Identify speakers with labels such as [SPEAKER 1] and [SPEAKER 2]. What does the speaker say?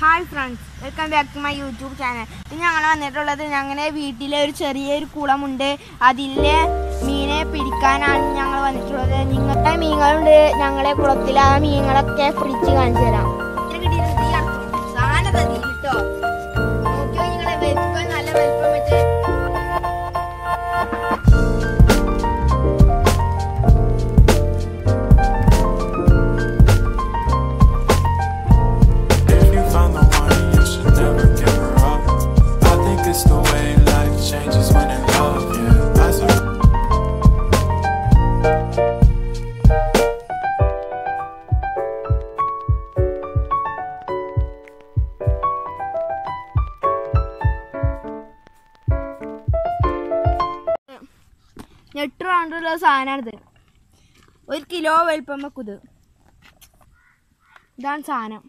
[SPEAKER 1] Friends welcome back to my YouTube channel ഇന്ന് ഞങ്ങൾ വന്നിട്ടുള്ളത് ഞങ്ങളുടെ വീട്ടിലെ ഒരു ചെറിയൊരു കുളമുണ്ട്. അതിലെ മീനെ പിടിക്കാനാണ് ഞങ്ങൾ വന്നിട്ടുള്ളത്. നിങ്ങളുടെ മീനുകളുണ്ട്. ഞങ്ങളെ കുളത്തിൽ ആ മീനുകളൊക്കെ ഫ്രിഡ്ജ് കാണിച്ചു തരാം. ഞെട്ട് റൗണ്ടുള്ള സാധനമാണിത് ഒരു കിലോ വലിപ്പം വെക്കും ഇത് ഇതാണ് സാധനം.